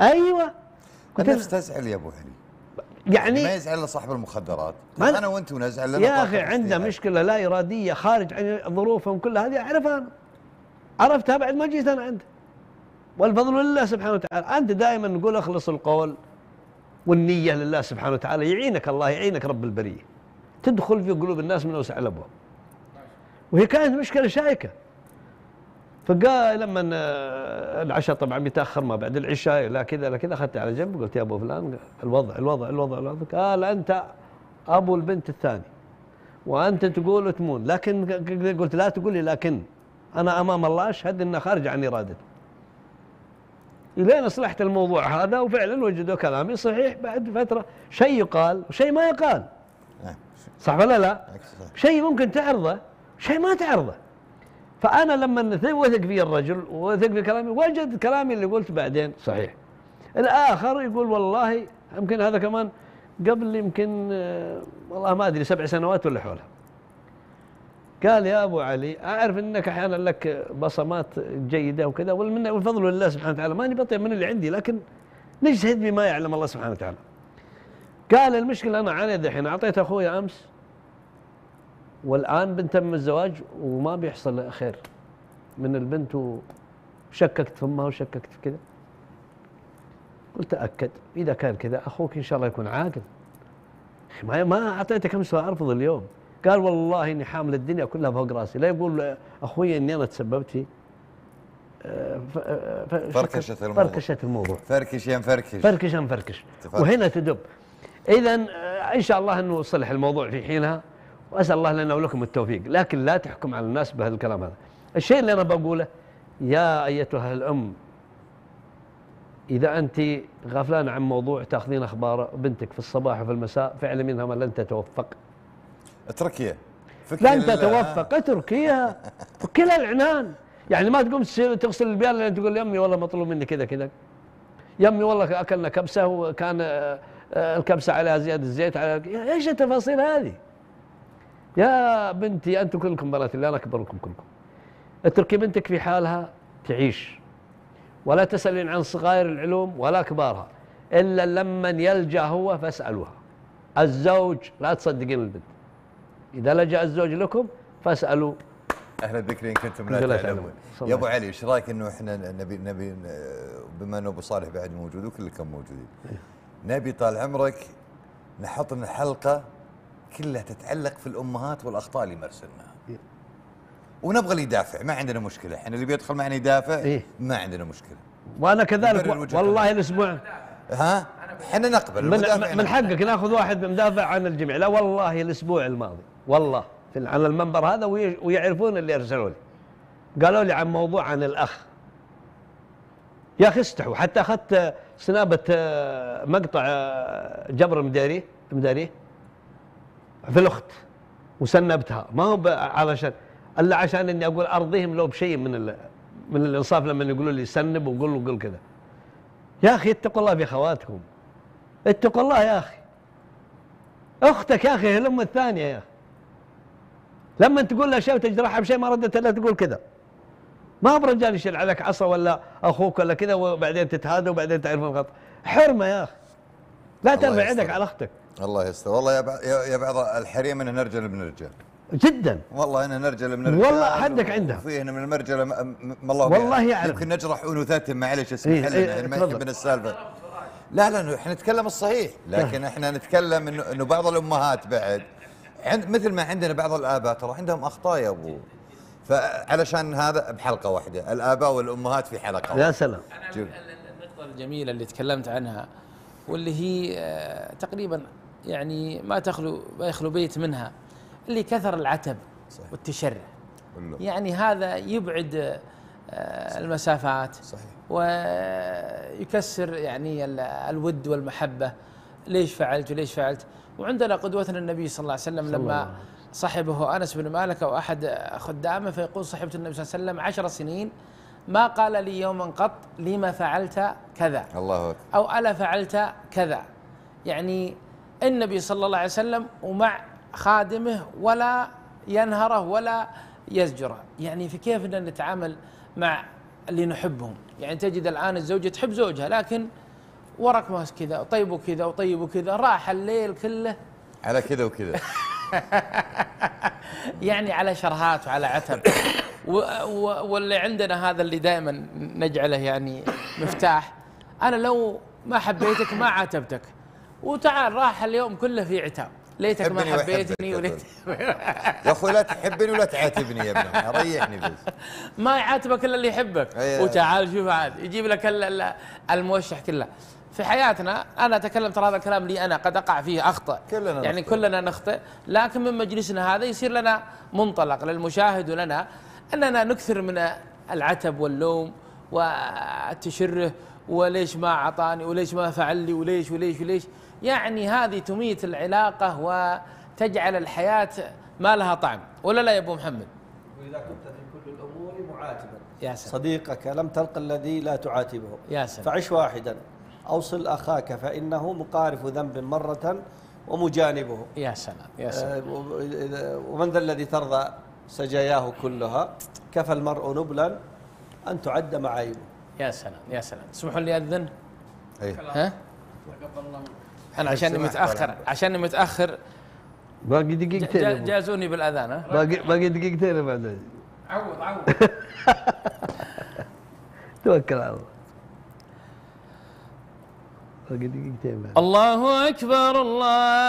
أيوه. النفس له تزعل يا أبو علي. يعني ما يزعل صاحب المخدرات. ما أنا- أنا وأنت ونزعل لنا يا أخي عنده اجتماعية. مشكلة لا إرادية خارج عن ظروفهم كلها هذه أعرفها أنا. عرفتها بعد ما جيت أنا عنده والفضل لله سبحانه وتعالى. أنت دائما نقول أخلص القول والنية لله سبحانه وتعالى. يعينك الله يعينك رب البرية. تدخل في قلوب الناس من أوسع الابواب وهي كانت مشكلة شائكة. فقال لما العشاء طبعا بيتاخر ما بعد العشاء لا كذا لا كذا اخذته على جنب قلت يا أبو فلان الوضع الوضع الوضع, الوضع. قال أنت أبو البنت الثاني. وأنت تقول تمون. لكن قلت لا تقول لي لكن أنا أمام الله أشهد إنه خارج عن إرادتي. إلين أصلحت الموضوع هذا وفعلا وجدوا كلامي صحيح بعد فترة. شيء يقال وشيء ما يقال. آه، صح ولا لا؟ شيء ممكن تعرضه شيء ما تعرضه. فأنا لما وثق في الرجل وثق في كلامي وجد كلامي اللي قلت بعدين صحيح. الآخر يقول والله يمكن هذا كمان قبل يمكن آه، والله ما أدري سبع سنوات ولا حولها. قال يا أبو علي أعرف إنك أحيانا لك بصمات جيدة وكذا والفضل لله سبحانه وتعالى. ماني بطيء من اللي عندي لكن نجتهد بما يعلم الله سبحانه وتعالى. قال المشكلة أنا عانيت الحين أعطيت أخوي أمس والآن بنتم الزواج وما بيحصل خير. من البنت وشككت في امها وشككت في كذا قلت تاكد إذا كان كذا أخوك إن شاء الله يكون عاقل. ما ما أعطيتك أمس وأرفض اليوم. قال والله إني حامل الدنيا كلها فوق راسي. لا يقول أخوي إني أنا تسببت في آه، آه، فركشت الموضوع. فركشت الموضوع. فركش يا مفركش فركش ام فركش. اتفقت. وهنا تدب. اذا إن شاء الله أنه يصلح الموضوع في حينها. وأسأل الله لنا ولكم التوفيق. لكن لا تحكم على الناس بهذا الكلام هذا. الشيء اللي أنا بقوله يا أيتها الأم إذا أنت غفلانه عن موضوع تأخذين أخبار بنتك في الصباح وفي المساء فاعلمي انها لن تتوفق. اتركيه فكري لن. تتوفق اتركيها. كلها العنان. يعني ما تقوم تغسل البيال لين تقول يمي والله مطلوب مني كذا كذا. يمي والله أكلنا كبسة وكان آه، آه، الكبسة عليها زيادة زيت على إيش التفاصيل هذه؟ يا بنتي أنتم كلكم بنات الله أنا اكبركم كلكم. اتركي بنتك في حالها تعيش. ولا تسألين عن صغائر العلوم ولا كبارها. إلا لما يلجأ هو فاسألوها. الزوج لا تصدقين البنت. إذا لجأ الزوج لكم فاسألوا. أهل الذكر إن كنتم لا تعلمون. يا أبو الله علي إيش رأيك إنه إحنا نبي نبي بما إنه أبو صالح بعد موجود وكلكم موجودين نبي طال عمرك نحط لنا حلقة كلها تتعلق في الأمهات والأخطاء اللي مرسلناها ونبغى اللي يدافع ما عندنا مشكلة. إحنا اللي بيدخل معنا يدافع إيه. ما عندنا مشكلة. وأنا كذلك والله. الأسبوع ها؟ إحنا نقبل من, من. حقك ناخذ واحد مدافع عن الجميع. لا والله الأسبوع الماضي والله في على المنبر هذا وي- ويعرفون اللي أرسلوا لي. قالوا لي عن موضوع عن الأخ. يا أخي استحوا حتى أخذت سنابة آه، مقطع آه، جبر مداري مداري. في الأخت وسنبتها. ما هو علشان إلا عشان إني أقول أرضيهم لو بشيء من ال- من الإنصاف لما يقولوا لي سنب وقول وقول كذا. يا أخي اتقوا الله في اخواتكم اتقوا الله يا أخي. أختك يا أخي هي الام الثانية يا أخي. لما تقول لها شيء وتجرحها بشيء ما ردت إلا تقول كذا. ما هو برجال يشيل عليك عصا ولا أخوك ولا كذا وبعدين تتهادى وبعدين تعرف الغلط. حرمة يا أخي. لا ترفع. يدك على أختك. الله يستر. والله يا بع- يا يا بعض الحريم إنه نرجل من الرجال. جدا. والله أنا نرجل من الرجال. والله حدك عندها. وفينا من المرجله ما الله والله. يعلم. يمكن نجرح انوثتهم معلش اسمح إيه، لنا إيه، يعني ما من السالفة. لا لا إحنا نتكلم الصحيح. لكن إحنا نتكلم انه إنه بعض الأمهات بعد. عند مثل ما عندنا بعض الآباء ترى عندهم اخطاء يا أبو. فعلشان هذا بحلقة واحدة. الآباء والأمهات في حلقة يا. سلام. جيب. النقطة الجميلة اللي تكلمت عنها واللي هي آه، تقريبا يعني ما تخلو ما يخلو بيت منها اللي كثر العتب صحيح. والتشرع. يعني هذا يبعد آه، المسافات صحيح. ويكسر يعني ال- الود والمحبة. ليش فعلت وليش فعلت؟ وعندنا قدوتنا النبي صلى الله عليه وسلم صلى الله لما عليه وسلم. صحبه أنس بن مالك أو أحد خدامه فيقول صحبت النبي صلى الله عليه وسلم عشر سنين ما قال لي يوما قط لما فعلت كذا. الله أكبر. أو ألا فعلت كذا. يعني النبي صلى الله عليه وسلم ومع خادمه ولا ينهره ولا يزجره. يعني في كيف أن نتعامل مع اللي نحبهم؟ يعني تجد الآن الزوجة تحب زوجها لكن ورق ماس كذا وطيبوا كذا وطيبوا كذا راح الليل كله. على كذا وكذا. يعني على شرهات وعلى عتب. واللي عندنا هذا اللي دائما نجعله يعني مفتاح. أنا لو ما حبيتك ما عاتبتك. وتعال راح اليوم كله في عتاب. ليتك ما حبيتني وليت يا أخوي لا تحبني ولا تعاتبني يا ابني. ريحني بس. ما يعاتبك إلا اللي يحبك. أي- وتعال شوف عاد. يجيب لك ال- ال- الموشح كله. في حياتنا أنا أتكلم ترى هذا الكلام لي أنا قد أقع فيه أخطأ. كلنا يعني نخطئ. كلنا نخطئ. لكن من مجلسنا هذا يصير لنا منطلق للمشاهد ولنا أننا نكثر من العتب واللوم والتشره وليش ما اعطاني وليش ما فعل لي وليش وليش وليش؟ يعني هذه تميت العلاقة وتجعل الحياة ما لها طعم ولا لا يا أبو محمد؟ وإذا كنت في كل الأمور معاتبا. يا سلام. صديقك لم تلق الذي لا تعاتبه؟ يا سلام. فعش واحدا. أوصل أخاك فإنه مقارف ذنب مرة ومجانبه. يا سلام يا سلام. آه، ومن ذا الذي ترضى سجاياه كلها؟ كفى المرء نبلا أن تعد معايبه. يا سلام يا سلام. اسمحوا لي أذن. اي ها؟ أنا عشاني سمحت متأخر. عشاني متأخر. باقي دقيقتين. جازوني بالأذان ها؟ باقي باقي دقيقتين بعد. عوض عوض. توكل على الله. باقي دقيقتين بعد. الله أكبر الله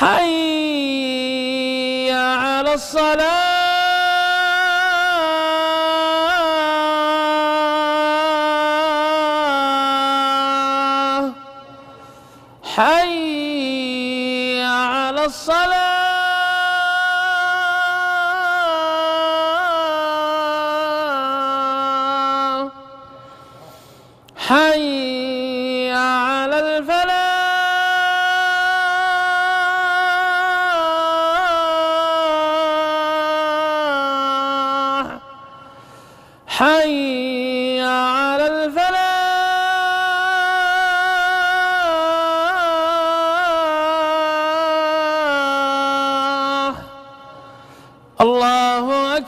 حي على الصلاة. حي على الصلاة. حي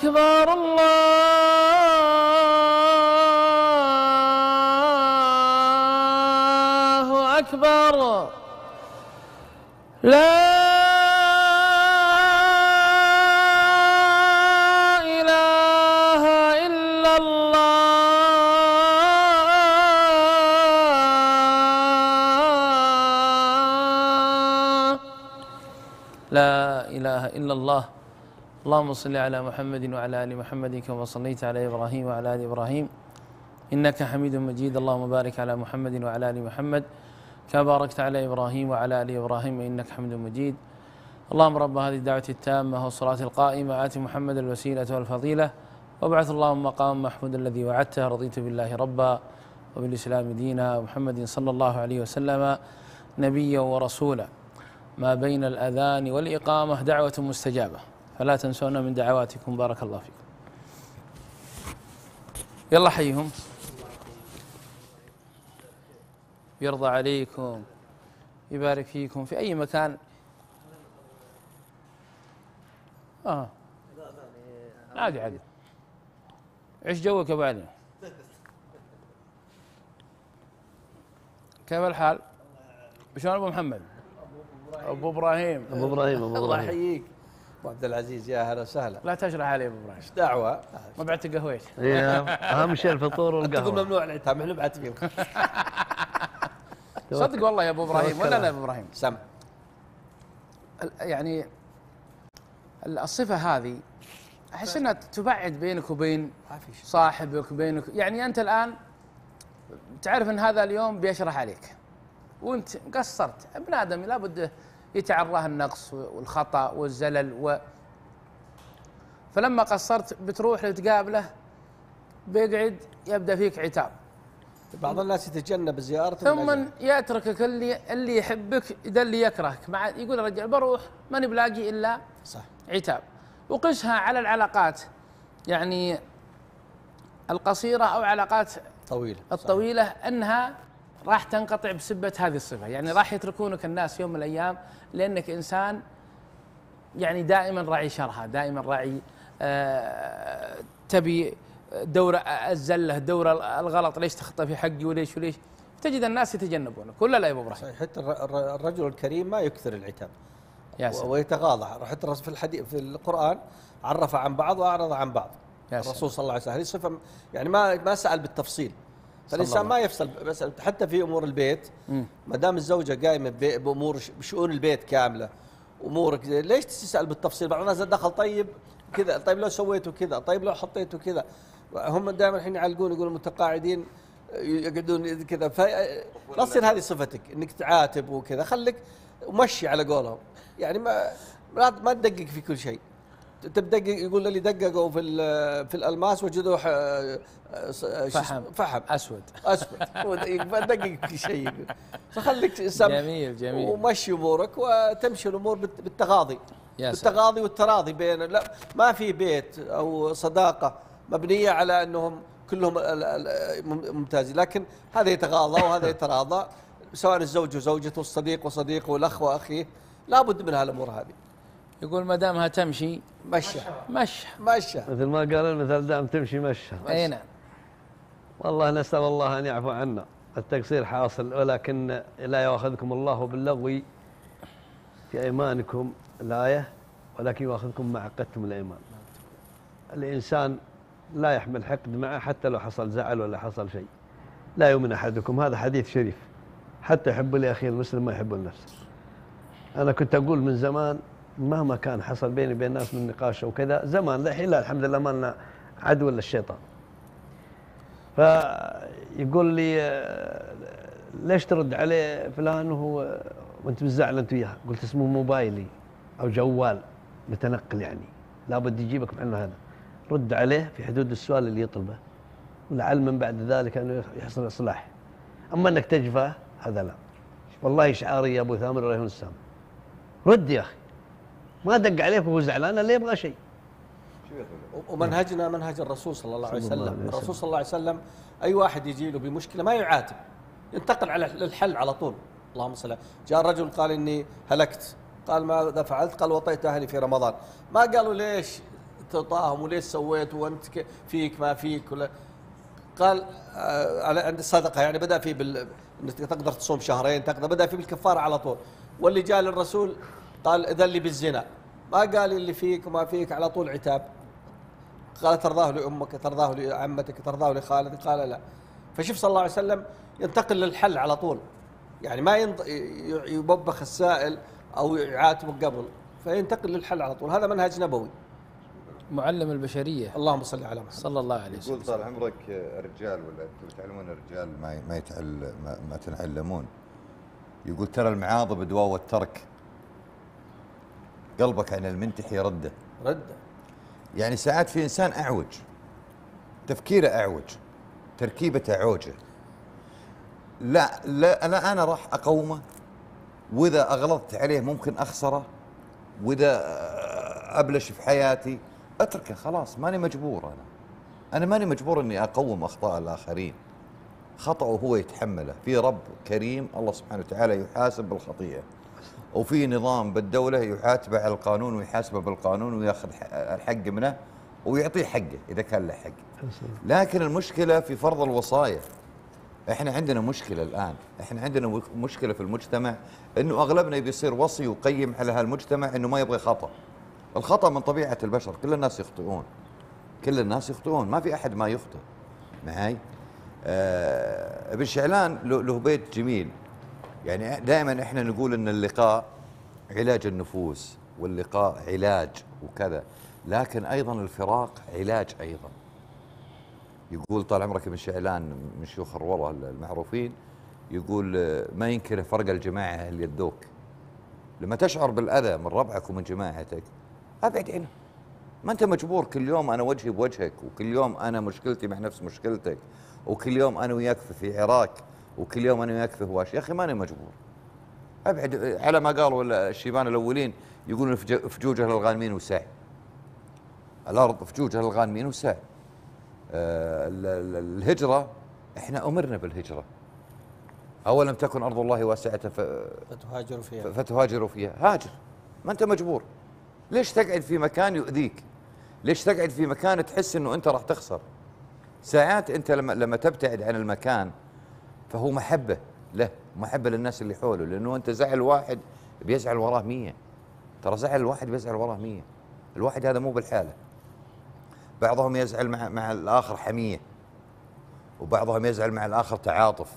أكبر الله أكبر. لا إله إلا الله. لا إله إلا الله. اللهم صل على محمد وعلى آل محمد كما صليت على إبراهيم وعلى آل إبراهيم. إنك حميد مجيد. اللهم بارك على محمد وعلى آل محمد كما باركت على إبراهيم وعلى آل إبراهيم. إنك حميد مجيد. اللهم رب هذه الدعوة التامة والصلاة القائمة. آت محمد الوسيلة والفضيلة. وابعث اللهم مقام محمود الذي وعدته. رضيت بالله ربا وبالإسلام دينا. ومحمد صلى الله عليه وسلم نبيا ورسولا. ما بين الأذان والإقامة دعوة مستجابة. فلا تنسونا من دعواتكم. بارك الله فيكم. يلا حيهم يرضى عليكم يبارك فيكم في أي مكان. آه. عادي عادي. عيش جوك يا أبو علي. كيف الحال؟ شلون أبو محمد؟ أبو إبراهيم. أبو إبراهيم أبو الله إبراهيم يحييك. ابو عبد العزيز يا هلا وسهلا. لا تشرح علي أبو إبراهيم. دعوة؟ ما بعد تقهويت. إيه، اهم شيء الفطور أنت تقول والقهوه ممنوع العتاب إحنا بعد فيه صدق والله يا أبو إبراهيم ولا لا يا أبو إبراهيم؟ سم. يعني ال- الصفة هذه أحس إنها تبعد بينك وبين صاحبك وبينك يعني أنت الآن تعرف إن هذا اليوم بيشرح عليك. وأنت قصرت. ابن آدم لابد يتعراه النقص والخطأ والزلل و فلما قصرت بتروح لتقابله بيقعد يبدأ فيك عتاب. بعض الناس يتجنب زيارته ثم يتركك اللي اللي يحبك ده اللي يكرهك. مع يقول الرجال بروح ماني بلاقي إلا صح. عتاب. وقسها على العلاقات. يعني القصيرة أو علاقات طويل الطويلة إنها راح تنقطع بسبة هذه الصفة. يعني راح يتركونك الناس يوم من الأيام لأنك إنسان يعني دائما راعي شرها دائما راعي آه تبي دورة الزلة دورة الغلط ليش تخطى في حقي وليش وليش؟ تجد الناس يتجنبونك. ولا لا يا أبو إبراهيم. صحيح. حتى الر- الر- الرجل الكريم ما يكثر العتاب. يا سلام. ويتغاضى. حتى في الحديث في القرآن عرف عن بعض واعرض عن بعض. يا الرسول صلى الله عليه وسلم هذه صفة يعني ما ما سأل بالتفصيل. فالانسان ما يفصل بس حتى في أمور البيت. ما دام الزوجة قايمة بأمور بشؤون البيت كاملة أمورك ليش تسأل بالتفصيل؟ بعض الناس دخل طيب كذا طيب لو سويتوا كذا طيب لو حطيتوا كذا. هم دائما الحين يعلقون يقولون متقاعدين يقعدون كذا. ف لا تصير هذه صفتك إنك تعاتب وكذا. خليك مشي على قولهم. يعني ما ما تدقق في كل شيء. تدقق يقول اللي دققوا في في الألماس وجدوا فحم. فحم. أسود. أسود. دقق في شيء. فخليك سمح جميل جميل. ومشي أمورك وتمشي الأمور بالت- بالتغاضي. يا سلام. بالتغاضي والتراضي بين لا ما في بيت أو صداقة مبنية على أنهم كلهم ممتازين. لكن هذا يتغاضى وهذا يتراضى سواء الزوج وزوجته والصديق وصديقه والاخ وأخيه. لابد من هالأمور هذه. يقول ما دامها تمشي مشى. مشى. مشى. مثل ما قال المثل دام تمشي مشى. أي نعم. والله نسأل الله أن يعفو عنا. التقصير حاصل ولكن لا يؤاخذكم الله باللغو في أيمانكم الآية ولكن يؤاخذكم ما عقدتم الأيمان. الإنسان لا يحمل حقد معه حتى لو حصل زعل ولا حصل شيء. لا يؤمن أحدكم. هذا حديث شريف. حتى يحب لأخيه المسلم ما يحب لنفسه أنا كنت أقول من زمان مهما كان حصل بيني وبين الناس من نقاش وكذا زمان الحين لا الحمد لله ما لنا عدو إلا الشيطان. فيقول لي ليش ترد عليه فلان وهو وأنت مزعل انت وياه؟ قلت اسمه موبايلي أو جوال متنقل يعني لابد يجيبك مع هذا. رد عليه في حدود السؤال اللي يطلبه ولعل من بعد ذلك أنه يحصل إصلاح. أما أنك تجفاه هذا لا. والله شعاري يا أبو ثامر ريحون السام رد يا أخي. ما دق عليك وهو زعلان اللي يبغى شيء؟ ومنهجنا منهج الرسول صلى الله عليه وسلم. عليه. الرسول صلى الله عليه وسلم أي واحد يجي له بمشكلة ما يعاتب. ينتقل على الحل على طول. اللهم صل جاء رجل قال إني هلكت. قال ماذا فعلت؟ قال وطيت أهلي في رمضان. ما قالوا ليش تطاهم وليش سويت وأنت فيك ما فيك ولا قال آه، على عند الصدقه يعني بدأ فيه بال تقدر تصوم شهرين تقدر بدأ فيه بالكفارة على طول. واللي جاء للرسول قال إذا اللي بالزنا. ما قال اللي فيك وما فيك على طول عتاب. قال ترضاه لأمك ترضاه لعمتك ترضاه لخالتك؟ قال لا. فشوف صلى الله عليه وسلم ينتقل للحل على طول. يعني ما ينط... ي- يببخ السائل أو يعاتبه قبل فينتقل للحل على طول. هذا منهج نبوي. معلم البشرية. اللهم صل على محمد. صلى الله عليه وسلم. يقول طال عمرك آه، رجال ولا أنتم تعلمون الرجال ما ما يتعل ما, ما تنعلمون؟ يقول ترى المعاضب دواء والترك. قلبك عن المنتح يرده رد يعني ساعات في إنسان أعوج تفكيره أعوج تركيبته عوجة. لا لا أنا أنا راح أقومه. وإذا أغلظت عليه ممكن أخسره. وإذا آه، أبلش في حياتي أتركه خلاص ماني مجبور أنا. أنا ماني مجبور إني أقوم أخطاء الآخرين. خطأه هو يتحمله. في رب كريم الله سبحانه وتعالى يحاسب بالخطيئة. وفي نظام بالدولة يحاسبه على القانون ويحاسبه بالقانون وياخذ الحق منه ويعطيه حقه إذا كان له حق. لكن المشكلة في فرض الوصايا. إحنا عندنا مشكلة الآن. إحنا عندنا مشكلة في المجتمع إنه أغلبنا يبي يصير وصي ويقيم على هالمجتمع إنه ما يبغى خطأ. الخطأ من طبيعة البشر. كل الناس يخطئون. كل الناس يخطئون. ما في أحد ما يخطئ. معي آه ابن شعلان له بيت جميل. يعني دائما إحنا نقول إن اللقاء علاج النفوس واللقاء علاج وكذا لكن أيضا الفراق علاج أيضا. يقول طال عمرك ابن شعلان من شيوخ الروضه المعروفين يقول ما ينكر فرق الجماعة أهل يدوك. لما تشعر بالأذى من ربعك ومن جماعتك أبعد عنه. ما أنت مجبور كل يوم أنا وجهي بوجهك وكل يوم أنا مشكلتي مع نفس مشكلتك وكل يوم أنا وياك في عراك. وكل يوم أنا وياك في هواش. يا أخي ماني مجبور. أبعد على ما قالوا الشيبان الأولين يقولون فج- فجوجها للغانمين وسعي الأرض فجوجها للغانمين ال- ال- الهجرة إحنا أمرنا بالهجرة. اولم تكن أرض الله واسعة فتهاجروا فيها. فتهاجروا فيها. هاجر. ما أنت مجبور. ليش تقعد في مكان يؤذيك؟ ليش تقعد في مكان تحس إنه أنت راح تخسر؟ ساعات أنت لما لما تبتعد عن المكان فهو محبة له محبة للناس اللي حوله لأنه أنت زعل واحد بيزعل وراه مية. ترى زعل الواحد بيزعل وراه مية. الواحد هذا مو بالحالة. بعضهم يزعل مع مع الآخر حمية. وبعضهم يزعل مع الآخر تعاطف.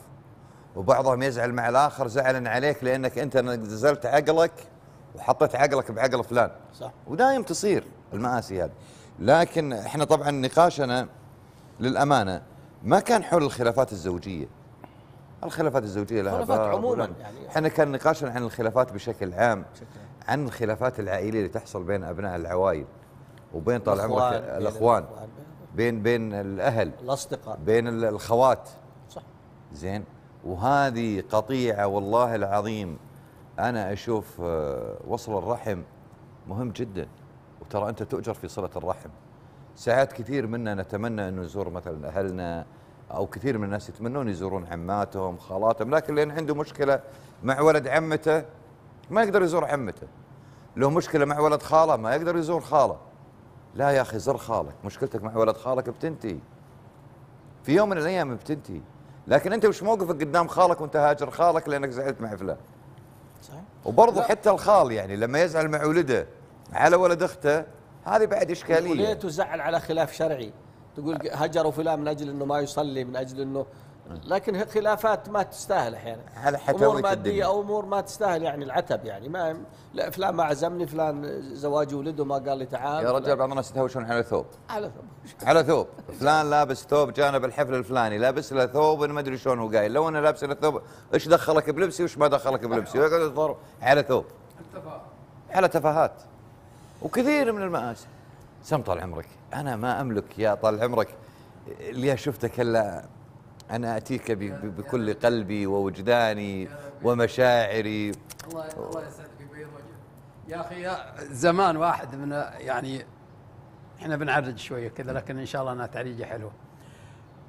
وبعضهم يزعل مع الآخر زعلا عليك لأنك أنت نزلت عقلك وحطيت عقلك بعقل فلان. صح. ودايم تصير المآسي هذه. لكن إحنا طبعا نقاشنا للأمانة ما كان حول الخلافات الزوجية. الخلافات الزوجية لها خلافات عموماً يعني. إحنا كان نقاشنا عن الخلافات بشكل عام بشكل عن الخلافات العائلية اللي تحصل بين أبناء العوائل وبين طال عمرك الأخوان الأخوان، بين بين الأهل الأصدقاء. بين ال- الخوات. صح. زين؟ وهذه قطيعة والله العظيم أنا أشوف آه، وصل الرحم مهم جدا. وترى أنت تؤجر في صلة الرحم. ساعات كثير منا نتمنى أنه نزور مثلا أهلنا أو كثير من الناس يتمنون يزورون عماتهم خالاتهم لكن لأن عنده مشكلة مع ولد عمته ما يقدر يزور عمته. له مشكلة مع ولد خالة ما يقدر يزور خالة. لا يا أخي زر خالك. مشكلتك مع ولد خالك بتنتهي. في يوم من الأيام بتنتهي. لكن أنت وش موقفك قدام خالك وأنت هاجر خالك لأنك زعلت مع فلان؟ صحيح. وبرضه. حتى الخال يعني لما يزعل مع ولده على ولد أخته هذه بعد وليه اشكاليه تزعل على خلاف شرعي. تقول هجروا فلان من أجل إنه ما يصلي من أجل إنه لكن خلافات ما تستاهل أحيانا. على أمور مادية أو أمور ما تستاهل يعني العتب يعني. ما لا فلان ما عزمني فلان زواجي ولده ما قال لي تعال. يا رجال بعض الناس يتهاوشون على ثوب. على على ثوب. فلان لابس ثوب جانا بالحفل الفلاني لابس له ثوب أنا ما أدري شلون هو قايل. لو أنا لابس له ثوب إيش دخلك بلبسي وإيش ما دخلك بلبسي؟ يضرب على ثوب. على تفاهات. وكثير من المآسي. سم طال عمرك. أنا ما أملك يا طال عمرك. اللي شفتك الا ب- ب- بكل قلبي ووجداني ومشاعري. الله الله يسعدك ويبيض وجهك يا أخي يا زمان واحد من يعني إحنا بنعرج شوية كذا لكن إن شاء الله أنها تعريجة حلوة.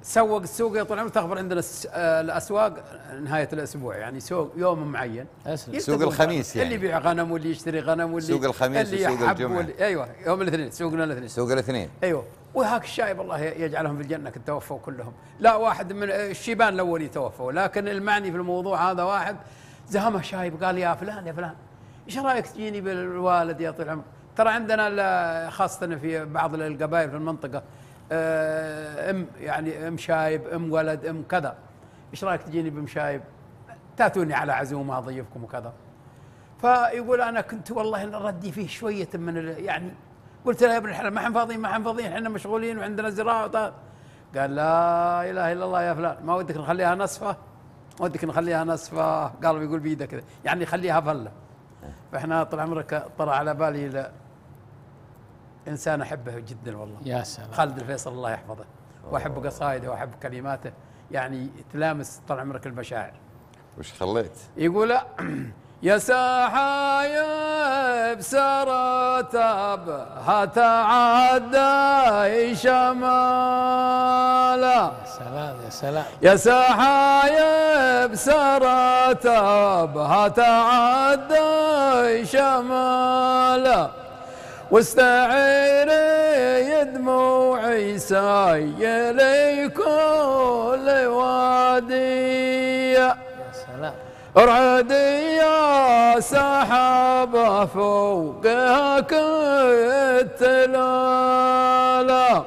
سوق السوق يا طول العمر تخبر عندنا الس- آه، الأسواق نهاية الأسبوع يعني سوق يوم معين. سوق الخميس. يعني. اللي يبيع غنم واللي يشتري غنم واللي سوق الخميس اللي وسوق يحب الجمعة. واللي أيوه يوم الاثنين سوقنا الاثنين سوق الاثنين أيوه وهاك الشايب الله يجعلهم في الجنة كنت توفوا كلهم لا واحد من الشيبان الاولي توفوا لكن المعني في الموضوع هذا واحد زهمه شايب قال يا فلان يا فلان إيش رأيك تجيني بالوالد يا طويل العمر ترى عندنا خاصة في بعض القبائل في المنطقة ام يعني أم شايب أم ولد أم كذا. إيش رأيك تجيني بأم شايب؟ تأتوني على عزومة أضيفكم وكذا. فيقول أنا كنت والله ردي فيه شوية من يعني قلت له يا ابن الحلال ما إحنا فاضيين ما إحنا فاضيين إحنا مشغولين وعندنا زراعة وطا- قال لا إله إلا الله يا فلان. ما ودك نخليها نصفة؟ ودك نخليها نصفة؟ قال يقول بيده كذا. يعني خليها فلة. فإحنا طال عمرك طلع على بالي إنسان أحبه جدا والله. يا سلام. خالد الفيصل الله يحفظه. وأحب قصائده وأحب كلماته. يعني تلامس طال عمرك المشاعر. وش خليت؟ يقول يا سحايب سرتب هتعدى شمالا. يا سلام يا سلام. يا سحايب سرتب هتعدى شمالا. واستعيري دموعي سايلي كل وادي. يا سلام رعدي يا سحابة فوقها كنت لالا.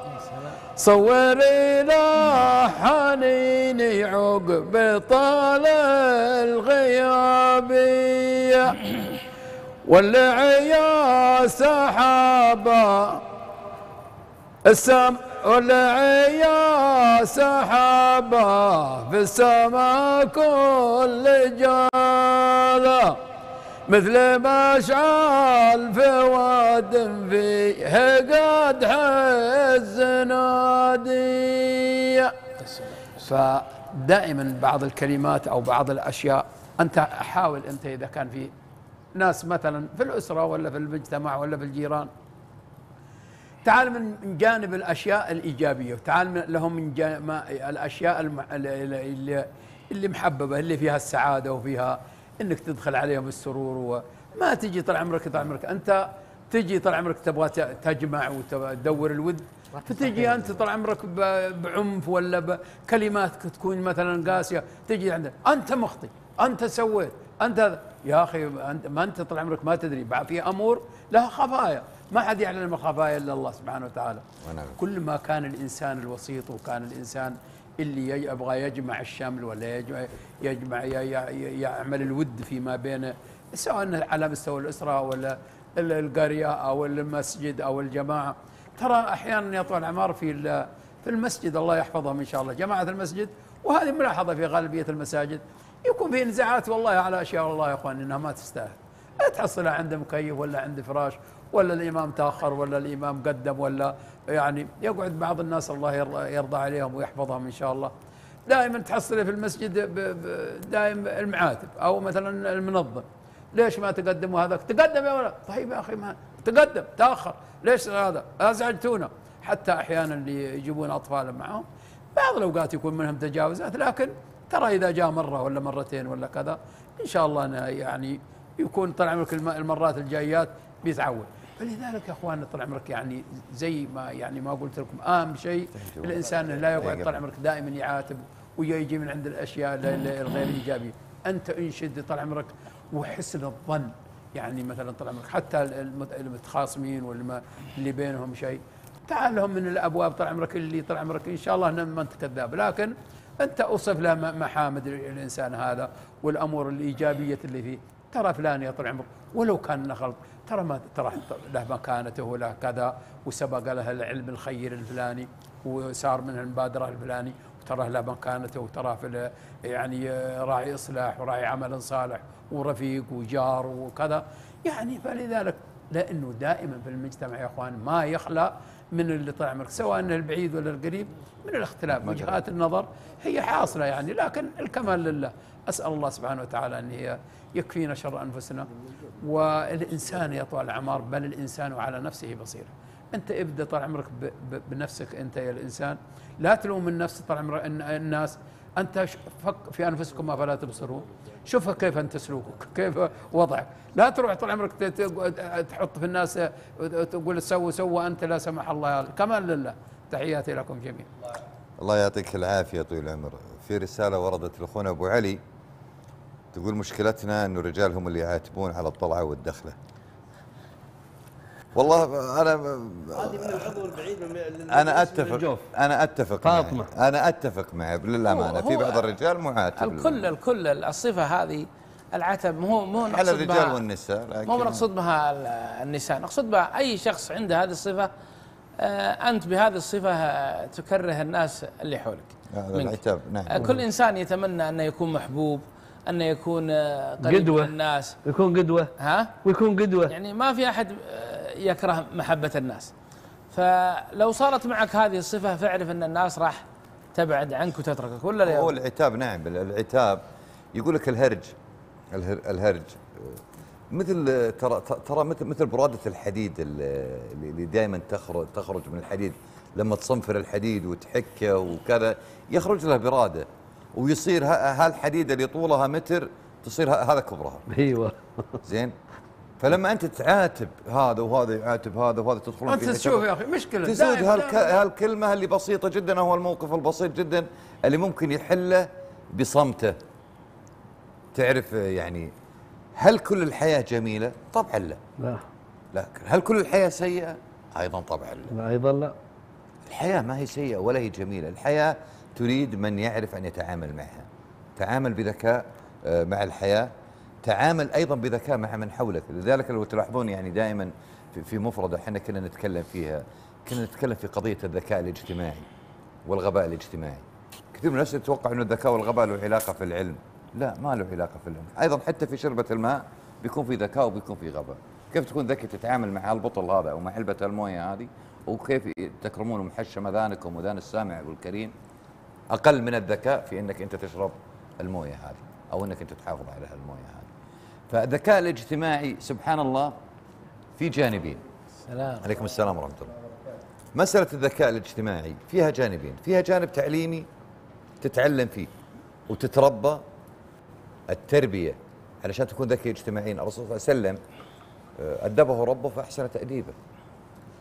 صوري لا حنيني عقب طال والعيا سحابة السم والعيا سحابة في السماء كل جالة مثل مشعل في واد فيه قد حز فدائما بعض الكلمات أو بعض الأشياء أنت حاول أنت إذا كان في ناس مثلا في الأسرة ولا في المجتمع ولا في الجيران. تعال من جانب الأشياء الإيجابية وتعال من لهم من جا- ما الأشياء الم- اللي, اللي, اللي محببة اللي فيها السعادة وفيها إنك تدخل عليهم السرور وما تجي طال عمرك طال عمرك. أنت تجي طال عمرك تبغى تجمع وتدور الود فتجي أنت طال عمرك بعنف ولا بكلمات تكون مثلا قاسية تجي عندك. أنت مخطئ أنت سويت. أنت. يا أخي انت ما أنت طال عمرك ما تدري. بعد في أمور لها خفايا. ما حد يعلم الخفايا إلا الله سبحانه وتعالى. ونعم. كل ما كان الإنسان الوسيط وكان الإنسان اللي يبغى يجمع الشمل ولا يجمع, يجمع يعمل الود فيما بين سواء على مستوى الأسرة ولا ال- القرية أو المسجد أو الجماعة. ترى أحيانا يا طويل العمر في في المسجد الله يحفظهم إن شاء الله جماعة المسجد. وهذه ملاحظة في غالبية المساجد. يكون في نزاعات والله على أشياء والله يا إخوان إنها ما تستاهل. تحصلها عنده مكيف ولا عنده فراش ولا الإمام تأخر ولا الإمام قدم ولا يعني يقعد بعض الناس الله يرضى, عليهم ويحفظهم إن شاء الله. دائما تحصله في المسجد دائم المعاتب أو مثلا المنظم. ليش ما تقدموا هذاك تقدم يا ولد. طيب يا أخي ما تقدم تأخر. ليش هذا؟ أزعجتونا. حتى أحيانا اللي يجيبون اطفال معهم بعض الأوقات يكون منهم تجاوزات لكن ترى إذا جاء مرة ولا مرتين ولا كذا إن شاء الله أنا يعني يكون طال عمرك الم- المرات الجايات بيتعود. فلذلك يا اخواننا طال عمرك يعني زي ما يعني ما قلت لكم أهم شيء الإنسان لا يقعد طال عمرك دائما يعاتب ويجي من عند الأشياء ال- ال- الغير إيجابية. أنت انشد طال عمرك وحسن الظن يعني مثلا طال عمرك حتى المت- المتخاصمين واللي اللي بينهم شيء تعال لهم من الأبواب طال عمرك اللي طال عمرك إن شاء الله ما أنت كذاب. لكن أنت أوصف له محامد الإنسان هذا والأمور الإيجابية اللي فيه. ترى فلان يا طال عمرك ولو كان له ترى ما ترى له مكانته وله كذا وسبق له العلم الخير الفلاني وصار منه المبادرة الفلاني وترى له مكانته وترى في يعني راعي إصلاح وراعي عمل صالح ورفيق وجار وكذا. يعني فلذلك لأنه دائما في المجتمع يا إخوان ما يخلى من اللي طلع عمرك سواء البعيد ولا القريب من الاختلاف وجهات النظر هي حاصلة يعني. لكن الكمال لله. أسأل الله سبحانه وتعالى أن هي يكفينا شر أنفسنا. والإنسان يا طوال الأعمار بل الإنسان على نفسه بصيره أنت ابدأ طال عمرك بنفسك أنت يا الإنسان. لا تلوم النفس طال عمرك الن- الناس. أنت ش- فك في أنفسكم افلا تبصرون. شوف كيف أنت سلوكك كيف وضعك. لا تروح طول عمرك تحط في الناس تقول سووا سووا أنت لا سمح الله. كمان لله. تحياتي لكم جميعا. الله يعطيك العافية طويل العمر. في رسالة وردت لأخونا أبو علي. تقول مشكلتنا أنه الرجال هم اللي يعاتبون على الطلعة والدخلة. والله أنا هذه من العضو البعيد من أنا أتفق. الجوف أنا أتفق فاطمة. معه أنا أتفق معه للأمانة. هو- في بعض الرجال معاتب الكل الكل الصفة هذه العتب مو مو على نقصد الرجال بها والنساء مو نقصد بها ال- النساء. نقصد بها أي شخص عنده هذه الصفة آه، أنت بهذه الصفة آه، تكره الناس اللي حولك. هذا. العتاب آه، نعم كل إنسان يتمنى انه يكون محبوب انه يكون آه، قريب قدوة. من الناس. يكون قدوة. ها؟ ويكون قدوة. يعني ما في أحد آه، يكره محبة الناس. فلو صارت معك هذه الصفة فاعرف أن الناس راح تبعد عنك وتتركك. ولا لا هو العتاب نعم. العتاب يقول لك الهرج الهر- الهرج. مثل ترى ترى مثل مثل برادة الحديد اللي اللي دائما تخرج تخرج من الحديد. لما تصنفر الحديد وتحكه وكذا يخرج له برادة. ويصير ها- هالحديده اللي طولها متر تصير هذا كبرها. أيوه. زين؟ فلما أنت تعاتب هذا وهذا يعاتب هذا وهذا تدخلون أنت في تشوف يا أخي مشكلة. تزود هالك... دائم. هالكلمة اللي بسيطة جدا هو الموقف البسيط جدا اللي ممكن يحله بصمته. تعرف يعني هل كل الحياة جميلة؟ طبعا لا. لا. لكن هل كل الحياة سيئة؟ أيضا طبعا لا. أيضا لا. الحياة ما هي سيئة ولا هي جميلة. الحياة تريد من يعرف أن يتعامل معها. تعامل بذكاء آه، مع الحياة. تعامل أيضا بذكاء مع من حولك. لذلك لو تلاحظون يعني دائما في- مفردة إحنا كنا نتكلم فيها كنا نتكلم في قضية الذكاء الاجتماعي والغباء الاجتماعي. كثير من الناس يتوقع أن الذكاء والغباء له علاقة في العلم. لا ما له علاقة في العلم. أيضا حتى في شربة الماء بيكون في ذكاء وبيكون في غباء. كيف تكون ذكي تتعامل مع البطل هذا أو مع علبة الموية هذه؟ وكيف تكرمون محشم اذانكم واذان السامع والكريم؟ أقل من الذكاء في إنك أنت تشرب الموية هذه أو إنك أنت تحافظ على الموية هذه. فالذكاء الاجتماعي سبحان الله في جانبين. سلام عليكم السلام ورحمة الله. مسألة الذكاء الاجتماعي فيها جانبين. فيها جانب تعليمي تتعلم فيه وتتربى التربية علشان تكون ذكي اجتماعيا. الرسول صلى الله عليه وسلم آه، أدبه ربه فأحسن تأديبه.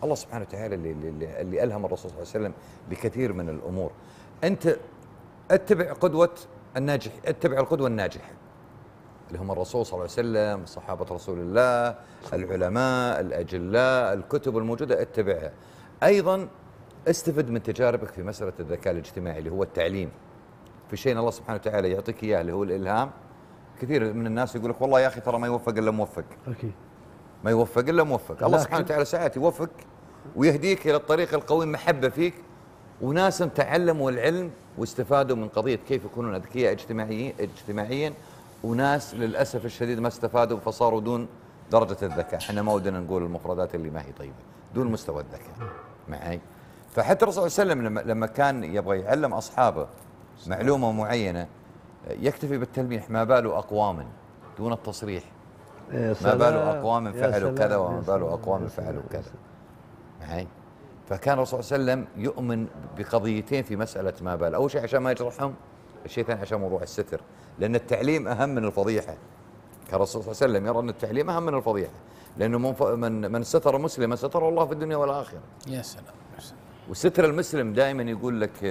الله سبحانه وتعالى اللي, اللي, اللي ألهم الرسول صلى الله عليه وسلم بكثير من الأمور. أنت أتبع قدوة الناجح أتبع القدوة الناجحة. اللي هم الرسول صلى الله عليه وسلم صحابه رسول الله العلماء الأجلاء الكتب الموجودة اتبعها أيضا استفد من تجاربك في مسألة الذكاء الاجتماعي اللي هو التعليم. في شيء الله سبحانه وتعالى يعطيك إياه اللي هو الإلهام. كثير من الناس يقول لك والله يا أخي ترى ما يوفق إلا موفق. أكيد. ما يوفق إلا موفق. الله سبحانه وتعالى ساعات يوفق ويهديك إلى الطريق القويم محبة فيك. وناس تعلموا العلم واستفادوا من قضية كيف يكونون اذكياء اجتماعيين اجتماعيا. وناس للأسف الشديد ما استفادوا فصاروا دون درجة الذكاء، إحنا ما ودنا نقول المفردات اللي ما هي طيبة، دون مستوى الذكاء. معي؟ فحتى الرسول صلى الله عليه وسلم لما كان يبغى يعلم أصحابه معلومة معينة يكتفي بالتلميح ما بال أقوام دون التصريح ما سلام، بال أقوام يا فعلوا كذا وما بال سلام، أقوام يا فعلوا. كذا معي فكان الرسول صلى الله عليه وسلم يؤمن بقضيتين في مسألة ما بال أول شيء عشان ما يجرحهم الشيء الثاني عشان موضوع الستر لأن التعليم أهم من الفضيحة. كان الرسول صلى الله عليه وسلم يرى أن التعليم أهم من الفضيحة. لأنه من ف- من من ستر مسلما ستر الله في الدنيا والآخرة. يا سلام يا سلام. وستر المسلم دائما يقول لك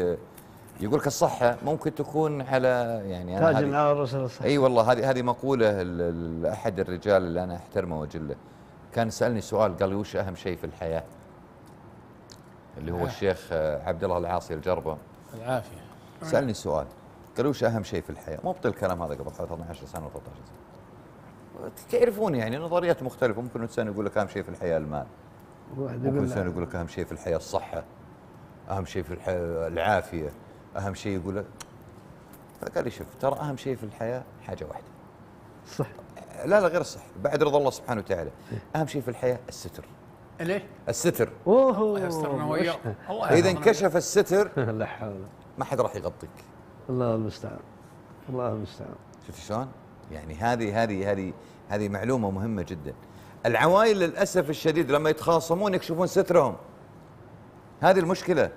يقول لك الصحة ممكن تكون على يعني أنا تاج هذه- على الرسول الصحيح أي والله هذه هذه ل- لاحد الرجال اللي أنا أحترمه وأجله. كان سألني سؤال قال لي وش أهم شيء في الحياة؟ اللي هو الشيخ عبد الله العاصي الجربة. العافية. سألني سؤال. قال لي وش أهم شيء في الحياة؟ مو بطل الكلام هذا قبل حوالي 12 سنة و 13 سنة. تعرفون يعني نظريات مختلفة. ممكن انسان يقول لك أهم شيء في الحياة المال. ممكن انسان. يقول لك أهم شيء في الحياة الصحة. أهم شيء في الحياة العافية. أهم شيء يقول لك فقال لي شوف ترى أهم شيء في الحياة حاجة واحدة. صح. لا لا غير الصح بعد رضا الله سبحانه وتعالى. أهم شيء في الحياة الستر. ليه؟ الستر. أوه. الله يسترنا وياه. إذا انكشف الستر لا حول. ما حد راح يغطيك. الله المستعان. الله المستعان. شفت شلون؟ يعني هذه هذه هذه هذه معلومة مهمة جدا. العوائل للأسف الشديد لما يتخاصمون يكشفون سترهم. هذه المشكلة.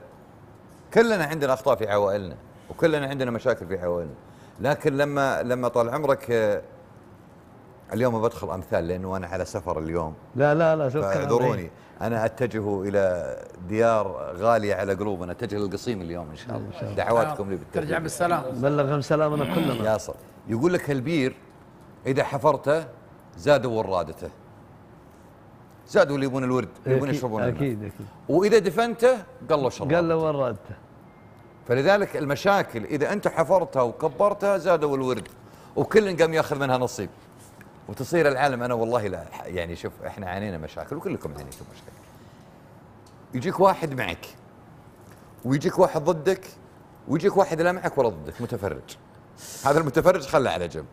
كلنا عندنا أخطاء في عوائلنا وكلنا عندنا مشاكل في عوائلنا. لكن لما لما طال عمرك اليوم بدخل أمثال لأنه أنا على سفر اليوم. لا لا لا شوف إيه. أنا أتجه إلى ديار غالية على قلوبنا أتجه للقصيم اليوم إن شاء الله. دعواتكم لي بالتوفيق. ترجع بالسلام. بلغهم سلامنا كلنا. ياصل يقول لك البير إذا حفرته زادوا ورادته. زادوا اللي يبون الورد اللي يبون أكيد- يشربون. أكيد أكيد. وإذا دفنته قلوا شراب قال له وين رادته فلذلك المشاكل إذا أنت حفرتها وكبرتها زادوا الورد. وكل قام يأخذ منها نصيب. وتصير العالم أنا والله لا يعني شوف إحنا عانينا مشاكل وكلكم عانيتوا مشاكل. يجيك واحد معك ويجيك واحد ضدك ويجيك واحد لا معك ولا ضدك متفرج. هذا المتفرج خله على جنب.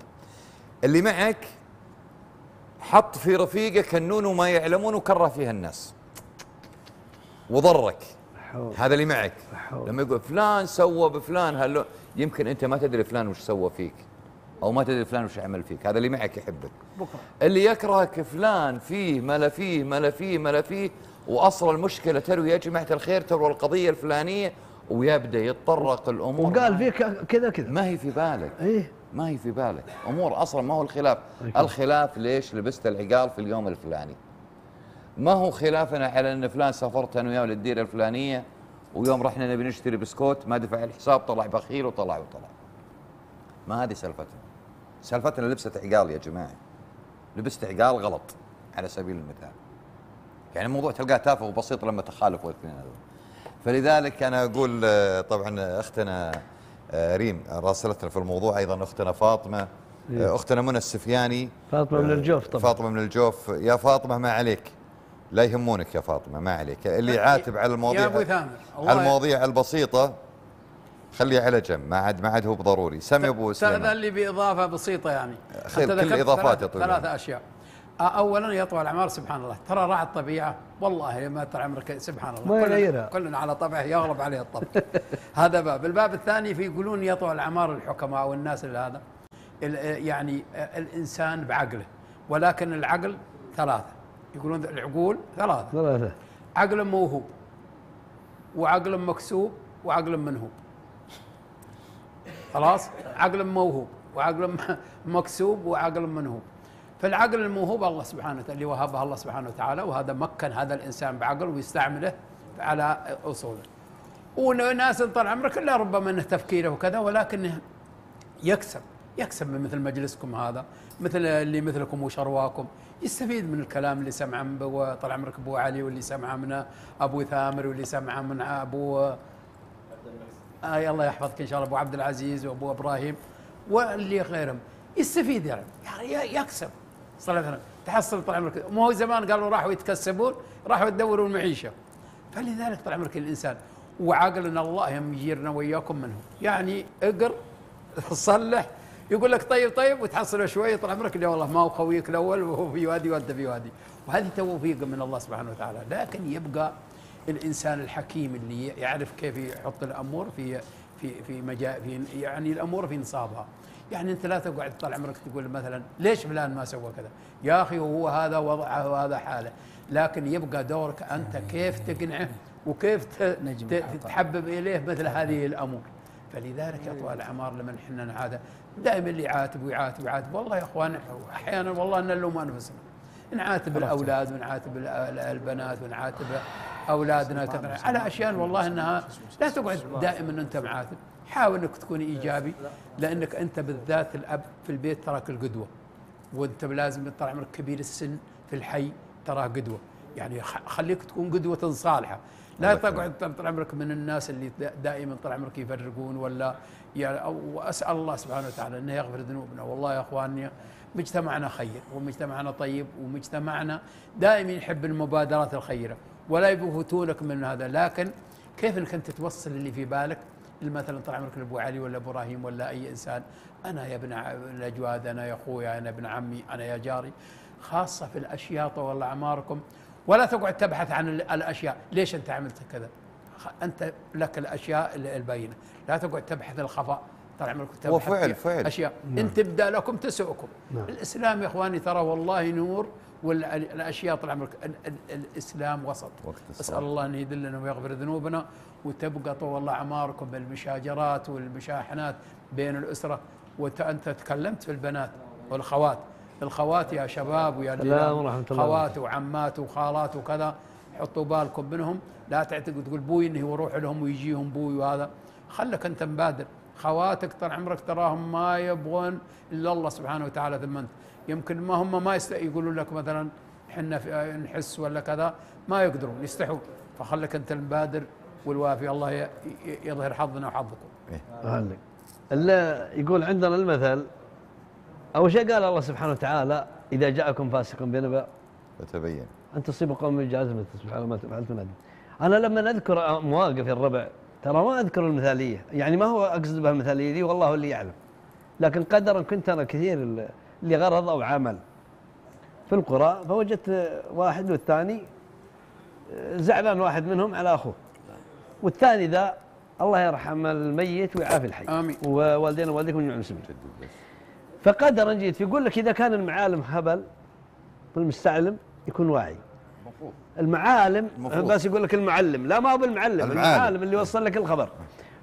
اللي معك حط في رفيقه كنون وما يعلمون وكره فيها الناس. وضرك. حول هذا اللي معك. حول. لما يقول فلان سوى بفلان هلو يمكن أنت ما تدري فلان وش سوى فيك. أو ما تدري فلان وش عمل فيك هذا اللي معك يحبك. بكرة. اللي يكرهك فلان فيه ملا فيه ملا فيه ملا فيه وأصل المشكلة تروي يا جماعة الخير تروى القضية الفلانية ويبدأ يتطرق الأمور. وقال فيك كذا كذا. ما هي في بالك. إيه. ما هي في باله أمور أصلا ما هو الخلاف. الخلاف ليش لبست العقال في اليوم الفلاني؟ ما هو خلافنا على إن فلان سافرت أنا وياه للديرة الفلانية ويوم رحنا نبي نشتري بسكوت ما دفع الحساب طلع بخيل وطلع وطلع. ما هذه سالفتنا. سالفتنا لبست عقال يا جماعة. لبست عقال غلط على سبيل المثال. يعني الموضوع تلقاه تافه وبسيط لما تخالفوا الاثنين هذول. فلذلك أنا أقول آه، طبعا أختنا آه، ريم راسلتنا في الموضوع أيضا أختنا فاطمة آه، أختنا منى السفياني. فاطمة من الجوف طبعا. فاطمة من الجوف. يا فاطمة ما عليك. لا يهمونك يا فاطمة ما عليك. اللي يعاتب على المواضيع على المواضيع البسيطة خليه على جنب ما عاد ما عاد هو بضروري. سمي أبو تأذن سليمان. لي بإضافة بسيطة يعني. خير، كل ثلاث- يا طويل العمر. أ- أولا يا طويل الأعمار سبحان الله. ترى راعي الطبيعة. والله ما طال عمرك سبحان الله. ما كلنا- يغيرها. كلنا على طبعه يغلب عليه الطبع. هذا باب. الباب الثاني في يقولون يا طويل الأعمار الحكماء والناس اللي هذا. ال- يعني الإنسان بعقله. ولكن العقل ثلاثة. يقولون العقول ثلاثة. ثلاثة. عقل موهوب وعقل مكسوب وعقل منهوب خلاص؟ عقل موهوب وعقل مكسوب وعقل منهوب. فالعقل الموهوب الله سبحانه وتعالى اللي وهبه الله سبحانه وتعالى وهذا مكن هذا الإنسان بعقل ويستعمله على أصوله. وناس طال عمرك إلا ربما إنه تفكيره وكذا ولكنه يكسب يكسب من مثل مجلسكم هذا مثل اللي مثلكم وشرواكم. يستفيد من الكلام اللي سمعه من طال عمرك أبو علي واللي سمعه من أبو ثامر واللي سمعه من أبو آه الله يحفظك إن شاء الله أبو عبد العزيز وأبو إبراهيم واللي غيرهم. يستفيد يعني يعني يكسب. صلى الله عليه وسلم. تحصل طال عمرك. مو هو زمان قالوا راحوا يتكسبون راحوا يدوروا المعيشه فلذلك طال عمرك الإنسان وعقلنا الله يجيرنا وياكم منه. يعني اقر صلح يقول لك طيب طيب وتحصله شوية طال عمرك. اللي والله ما هو خويك الأول وهو في وادي وأنت في وادي. وهذه توفيق من الله سبحانه وتعالى. لكن يبقى الإنسان الحكيم اللي يعرف كيف يحط الأمور في في في مجال في يعني الأمور في نصابها. يعني أنت لا تقعد طال عمرك تقول مثلا ليش فلان ما سوى كذا؟ يا أخي وهو هذا وضعه وهذا حاله. لكن يبقى دورك أنت كيف تقنعه وكيف تحبب إليه مثل هذه الأمور. فلذلك يا طوال الأعمار لما إحنا نعاد دائما اللي يعاتب ويعاتب ويعاتب. والله يا إخوان أحيانا والله نلوم أنفسنا. نعاتب الأولاد ونعاتب ال- ال- البنات ونعاتب أولادنا على أشياء والله إنها لا تقعد دائما انت معاتب حاول إنك تكون إيجابي لأنك أنت بالذات الأب في البيت تراك القدوة. وأنت لازم طال عمرك كبير السن في الحي تراه قدوة. يعني خليك تكون قدوة صالحة. لا. تقعد طال عمرك من الناس اللي دا- دائما طال عمرك يفرقون ولا يعني وأسأل الله سبحانه وتعالى إنه يغفر ذنوبنا. والله يا إخواني مجتمعنا خير ومجتمعنا طيب ومجتمعنا دائما يحب المبادرات الخيرة ولا يفوتونك من هذا. لكن كيف إنك أنت توصل اللي في بالك؟ مثلا طال عمرك لابو علي ولا أبو إبراهيم ولا أي إنسان أنا يا ابن الاجواد أنا يا اخويا أنا ابن عمي أنا يا جاري. خاصة في الأشياء طول أعماركم. ولا تقعد تبحث عن ال- الأشياء. ليش أنت عملت كذا؟ أنت لك الأشياء ال- البينة. لا تقعد تبحث الخفاء. طال عمرك تبحث وفعل- في فعل. أشياء. إن تبدأ لكم تسؤكم نعم. الإسلام يا إخواني ترى والله نور والأشياء طال عمرك ال- ال- الإسلام وسط. وقت أسأل. الله أن يذلنا ويغفر ذنوبنا وتبقى طول الله أعماركم بالمشاجرات والمشاحنات بين الأسرة. وانت تكلمت في البنات والخوات الخوات يا شباب ويا خوات وعمات وخالات وكذا. حطوا بالكم منهم. لا تعتقد تقول بوي إنه يروح لهم ويجيهم بوي وهذا. خلك أنت مبادر. خواتك طال عمرك تراهم ما يبغون إلا الله سبحانه وتعالى ثم انت يمكن ما هم ما يست... يقولون لك مثلا إحنا في نحس ولا كذا ما يقدرون يستحون فخلك أنت المبادر والوافي الله ي... يظهر حظنا وحظكم. أهلك. اللي يقول عندنا المثل أول شيء قال الله سبحانه وتعالى إذا جاءكم فاسق بنبأ. فتبين. أن تصيبوا قوم بجهالة سبحان ما فعلت نادم أنا لما أذكر مواقف الربع ترى ما أذكر المثالية. يعني ما هو أقصد بها المثالية دي والله اللي يعلم. لكن قدرا كنت أنا كثير اللي غرض أو عمل. في القرى فوجدت واحد والثاني زعلان واحد منهم على أخوه. والثاني ذا الله يرحم الميت ويعافي الحي. آمين. ووالدينا ووالديكم جميع المسلمين فقدرا جيت. يقول لك إذا كان المعالم هبل والمستعلم يكون واعي. المعالم المفروض. بس يقول لك المعلم. لا ما هو بالمعلم. المعالم. المعالم اللي وصل لك الخبر.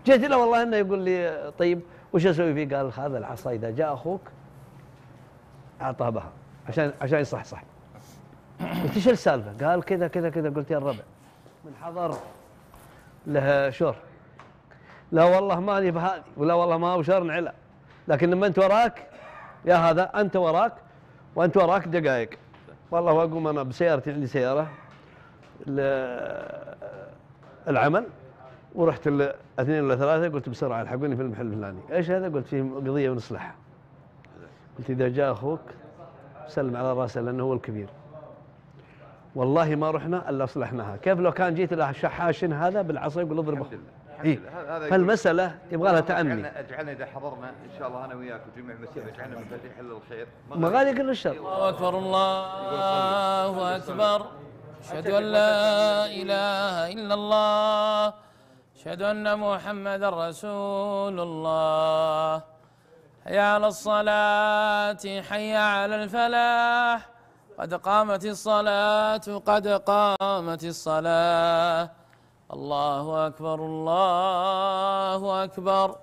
جيت له والله إنه يقول لي طيب وش أسوي فيه؟ قال هذا العصا. إذا جاء أخوك اعطاه بها. عشان عشان يصحصح. قلت إيش السالفة؟ قال كذا كذا كذا. قلت يا الربع. من حضر له شور. لا والله ماني بهذه ولا والله ما هو شر نعلى لكن لما أنت وراك يا هذا أنت وراك وأنت وراك دقائق والله واقوم أنا بسيارتي عندي سياره العمل ورحت الاثنين ولا ثلاثة قلت بسرعة الحقوني في المحل الفلاني. إيش هذا؟ قلت فيه قضية بنصلحها قلت إذا جاء أخوك سلم على رأسه لأنه هو الكبير. والله ما رحنا إلا اصلحناها كيف لو كان جيت له شحاش هذا بالعصا يقول اضربه. إيه. فالمسألة يبغى لها تأني اجعلنا اجعلنا إذا حضرنا إن شاء الله أنا وياك وجميع المسيح أجعلنا مفاتيح للخير مغاليق للشر الله أكبر الله أكبر. أشهد أن لا إله إلا الله. أشهد أن محمد رسول الله. حي على الصلاة حي على الفلاح. قد قامت الصلاة قد قامت الصلاة. الله أكبر الله أكبر.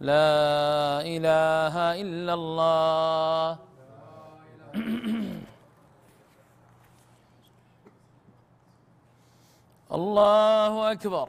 لا إله إلا الله. الله أكبر.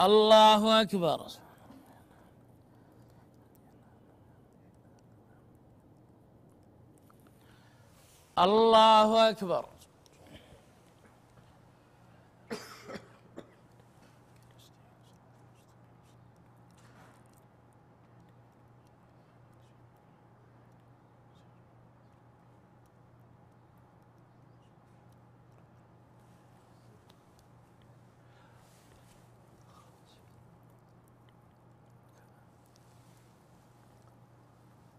الله أكبر. الله أكبر.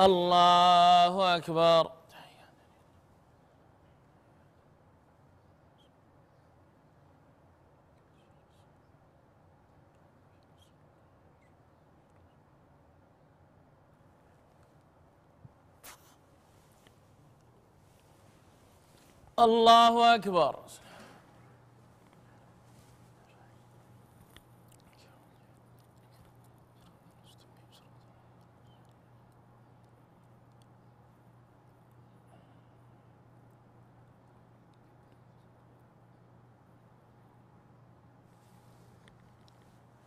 الله أكبر. الله أكبر.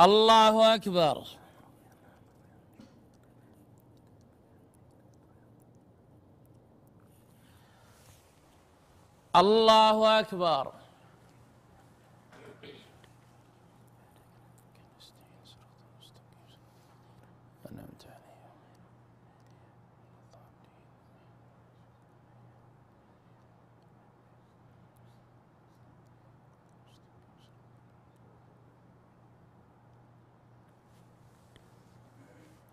الله أكبر. الله أكبر أنعمت عليهم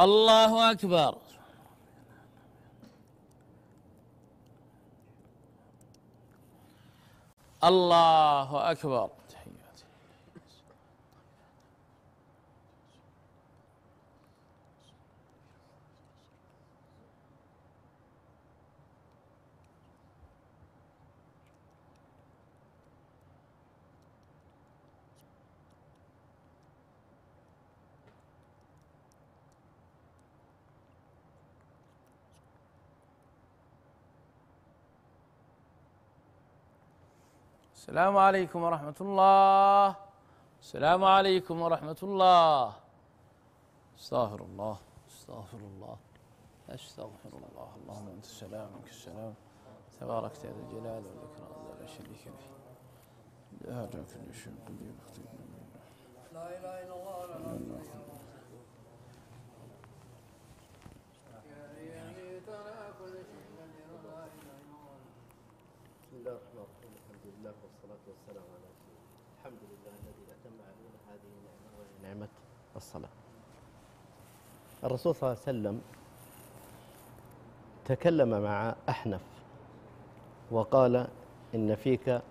الله أكبر. الله أكبر تحياتي السلام عليكم ورحمة الله. السلام عليكم ورحمة الله. استغفر الله استغفر الله. أستغفر الله. اللهم أنت السلام منك السلام. تباركت يا ذا الجلال والإكرام. لا شريك له. لا حول كل شيء قدير لا إله إلا الله بسم الله الرحمن الرحيم. والصلاة والسلام على رسول الله. الحمد لله الذي أتم علينا هذه النعمة وهي نعمة الصلاة. الرسول صلى الله عليه وسلم تكلم مع أحنف وقال إن فيك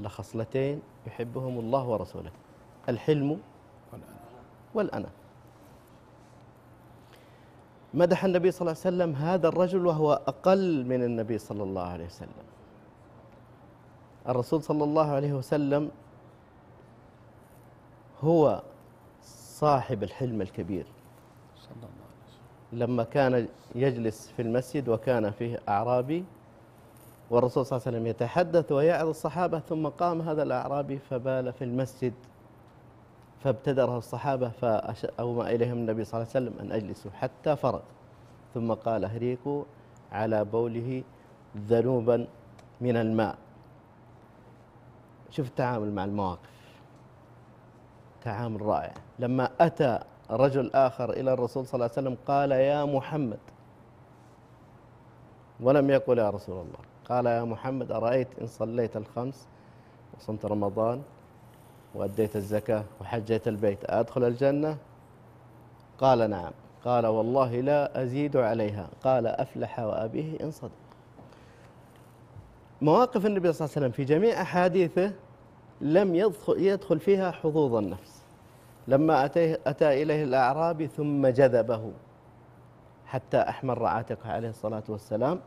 لخصلتين يحبهم الله ورسوله الحلم والأنا. مدح النبي صلى الله عليه وسلم هذا الرجل وهو أقل من النبي صلى الله عليه وسلم. الرسول صلى الله عليه وسلم هو صاحب الحلم الكبير. صلى الله عليه وسلم لما كان يجلس في المسجد وكان فيه أعرابي والرسول صلى الله عليه وسلم يتحدث ويعظ الصحابة ثم قام هذا الأعرابي فبال في المسجد فابتدره الصحابة فأومى إليهم النبي صلى الله عليه وسلم أن أجلسوا حتى فرغ. ثم قال أهريكوا على بوله ذنوبا من الماء. شوف التعامل مع المواقف. تعامل رائع. لما أتى رجل آخر إلى الرسول صلى الله عليه وسلم قال يا محمد. ولم يقل يا رسول الله. قال يا محمد أرأيت إن صليت الخمس وصمت رمضان وأديت الزكاة وحجيت البيت أدخل الجنة؟ قال نعم. قال والله لا أزيد عليها. قال أفلح وأبيه إن صدق. مواقف النبي صلى الله عليه وسلم في جميع أحاديثه لم يدخل, يدخل فيها حظوظ النفس. لما أتيه أتى إليه الأعرابي ثم جذبه حتى أحمر عاتقه عليه الصلاة والسلام.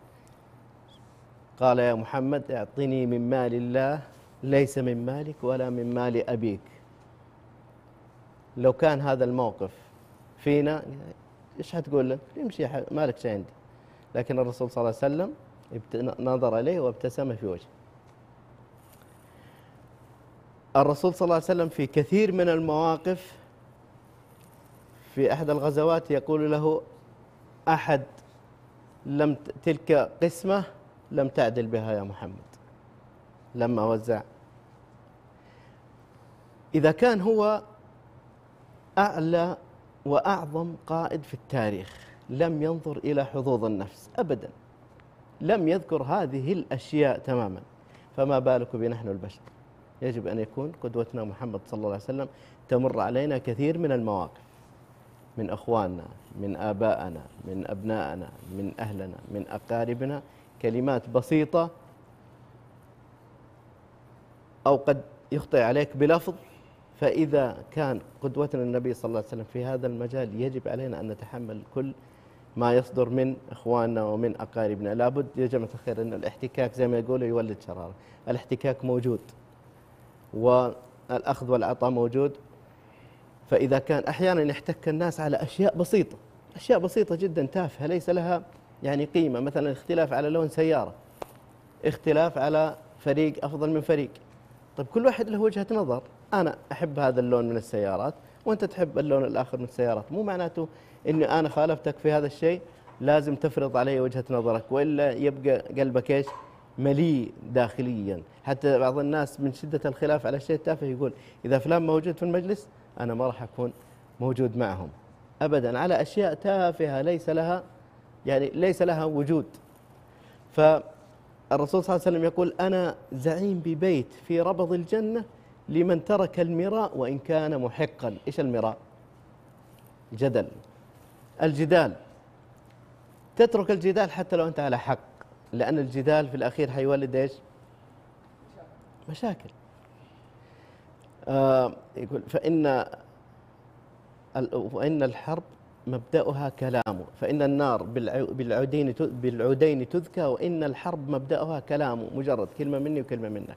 قال يا محمد اعطني من مال الله ليس من مالك ولا من مال أبيك. لو كان هذا الموقف فينا إيش حتقول له؟ يمشي مالك شيء عندي. لكن الرسول صلى الله عليه وسلم نظر إليه وابتسم في وجهه. الرسول صلى الله عليه وسلم في كثير من المواقف في أحد الغزوات يقول له أحد لم تلك قسمة لم تعدل بها يا محمد. لما وزع إذا كان هو أعلى وأعظم قائد في التاريخ لم ينظر إلى حظوظ النفس أبدا. لم يذكر هذه الأشياء تماما. فما بالك بنحن البشر؟ يجب أن يكون قدوتنا محمد صلى الله عليه وسلم تمر علينا كثير من المواقف من أخواننا من آبائنا من أبنائنا من أهلنا من أقاربنا كلمات بسيطة أو قد يخطئ عليك بلفظ. فإذا كان قدوتنا النبي صلى الله عليه وسلم في هذا المجال يجب علينا أن نتحمل كل ما يصدر من إخواننا ومن أقاربنا. لابد يا جماعة الخير أن الاحتكاك زي ما يقولوا يولد شرارة. الاحتكاك موجود والأخذ والعطاء موجود. فإذا كان أحيانا يحتك الناس على أشياء بسيطة أشياء بسيطة جدا تافهة ليس لها يعني قيمة. مثلا اختلاف على لون سيارة اختلاف على فريق أفضل من فريق. طيب كل واحد له وجهة نظر. أنا أحب هذا اللون من السيارات وأنت تحب اللون الآخر من السيارات. مو معناته أني أنا خالفتك في هذا الشيء لازم تفرض علي وجهة نظرك وإلا يبقى قلبك إيش؟ مليء داخليا. حتى بعض الناس من شدة الخلاف على الشيء التافه يقول إذا فلان موجود في المجلس أنا ما راح أكون موجود معهم. أبدا على أشياء تافهة ليس لها يعني ليس لها وجود. فالرسول صلى الله عليه وسلم يقول أنا زعيم ببيت في ربض الجنة لمن ترك المراء وإن كان محقا. إيش المراء؟ جدل. الجدال. تترك الجدال حتى لو أنت على حق لأن الجدال في الأخير حيولد إيش؟ مشاكل. آه يقول فإن فإن الحرب مبدأها كلام فإن النار بالعودين بالعودين تذكى وإن الحرب مبدأها كلام مجرد كلمة مني وكلمة منك.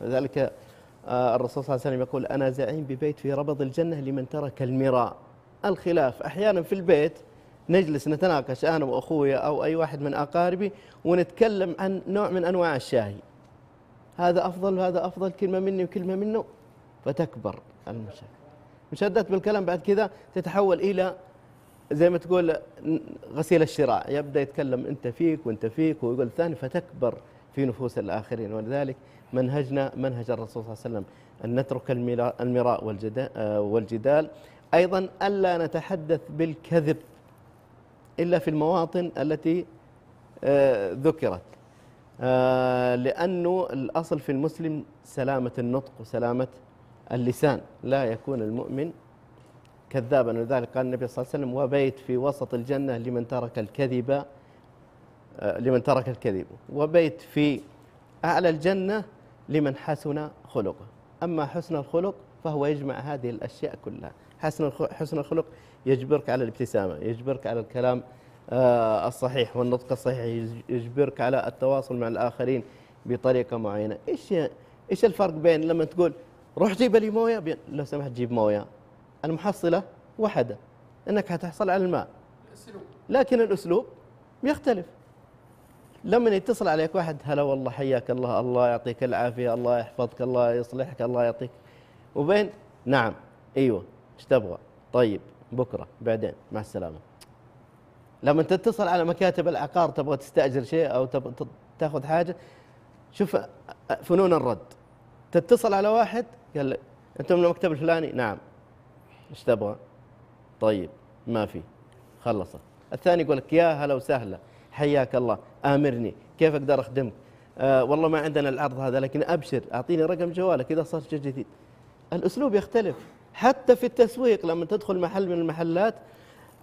لذلك آه، الرسول صلى الله عليه وسلم يقول أنا زعيم ببيت في ربض الجنة لمن ترك المراء. الخلاف. أحيانا في البيت نجلس نتناقش أنا وأخويا أو أي واحد من أقاربي ونتكلم عن نوع من أنواع الشاهي هذا أفضل وهذا أفضل كلمة مني وكلمة منه فتكبر المشاكل. مشدت بالكلام بعد كذا تتحول إلى زي ما تقول غسيل الشراع يبدأ يتكلم أنت فيك وأنت فيك ويقول الثاني فتكبر في نفوس الآخرين. ولذلك منهجنا منهج الرسول صلى الله عليه وسلم أن نترك المراء والجدال أيضا ألا نتحدث بالكذب إلا في المواطن التي آه، ذكرت. آه، لأنه الأصل في المسلم سلامة النطق وسلامة اللسان. لا يكون المؤمن كذابا. ولذلك قال النبي صلى الله عليه وسلم وبيت في وسط الجنة لمن ترك الكذب آه، لمن ترك الكذب. وبيت في أعلى الجنة لمن حسن خلقه. أما حسن الخلق فهو يجمع هذه الأشياء كلها. حسن حسن الخلق يجبرك على الابتسامة يجبرك على الكلام آه، الصحيح والنطق الصحيح يجبرك على التواصل مع الآخرين بطريقة معينة. إيش إيش الفرق بين لما تقول روح جيب لي موية لو سمحت جيب موية. المحصلة واحدة أنك حتحصل على الماء. لكن الأسلوب يختلف. لما يتصل عليك واحد هلا والله حياك الله الله يعطيك العافية الله يحفظك الله يصلحك الله يعطيك وبين نعم إيوه. إيش تبغى؟ طيب بكرة بعدين. مع السلامة. لما تتصل على مكاتب العقار تبغى تستأجر شيء أو تبغى تاخذ حاجة شوف فنون الرد. تتصل على واحد قال أنت من المكتب الفلاني؟ نعم. إيش تبغى؟ طيب ما في. خلصت. الثاني يقول لك يا هلا وسهلا. حياك الله. آمرني. كيف أقدر أخدمك؟ آه والله ما عندنا العرض هذا لكن أبشر. أعطيني رقم جوالك إذا صار شيء جديد. الأسلوب يختلف. حتى في التسويق لما تدخل محل من المحلات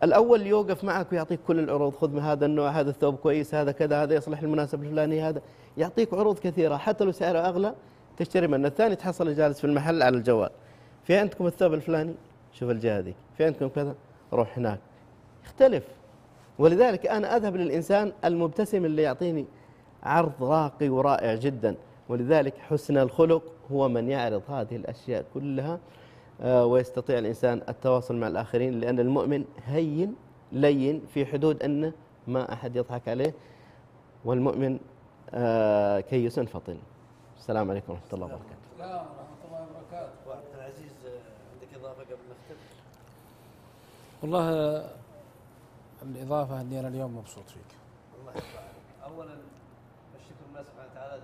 الأول يوقف معك ويعطيك كل العروض. خذ من هذا النوع هذا الثوب كويس هذا كذا هذا يصلح المناسب الفلاني هذا. يعطيك عروض كثيرة حتى لو سعره أغلى تشتري منه. الثاني تحصل جالس في المحل على الجوال. في عندكم الثوب الفلاني؟ شوف الجهة ذيك. في عندكم كذا؟ روح هناك. يختلف. ولذلك أنا أذهب للإنسان المبتسم اللي يعطيني عرض راقي ورائع جدا. ولذلك حسن الخلق هو من يعرض هذه الأشياء كلها ويستطيع الإنسان التواصل مع الآخرين لأن المؤمن هين لين في حدود انه ما أحد يضحك عليه والمؤمن آه، كيس فطن. السلام عليكم ورحمة الله وبركاته. السلام ورحمة الله وبركاته. وعبد العزيز عندك إضافة قبل نختم؟ والله الإضافة أني أنا اليوم مبسوط فيك. الله يرفعك. اولا الشكر لله سبحانه وتعالى